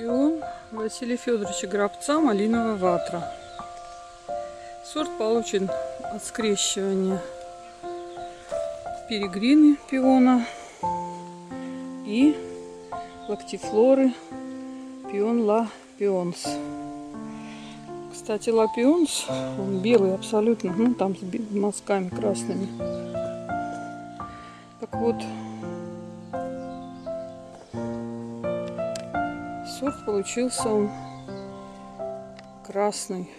Пион Василия Федоровича Гробца «Малиновая ватра». Сорт получен от скрещивания перегрины пиона и лактифлоры пион ла пионс. Кстати, ла пионс, он белый абсолютно, ну там с мазками красными. Так вот, Сорт получился он красный.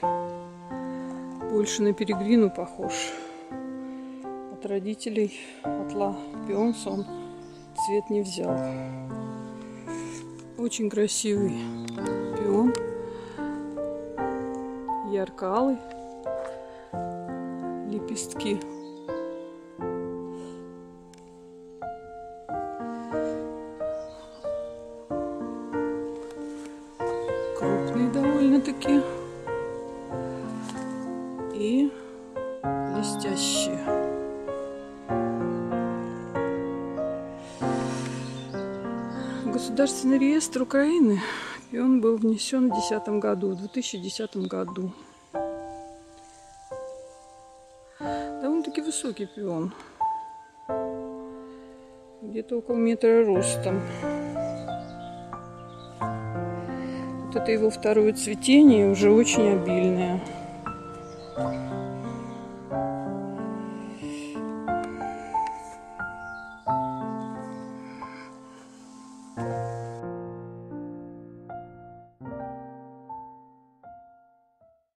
Больше на перегрину похож. От родителей отла пионса он цвет не взял. Очень красивый пион. Ярко-алый. Лепестки И блестящие. В Государственный реестр Украины и он был внесен в 2010 году, в 2010 году. Довольно-таки высокий пион. Где-то около метра ростом. Вот это его второе цветение, уже очень обильное.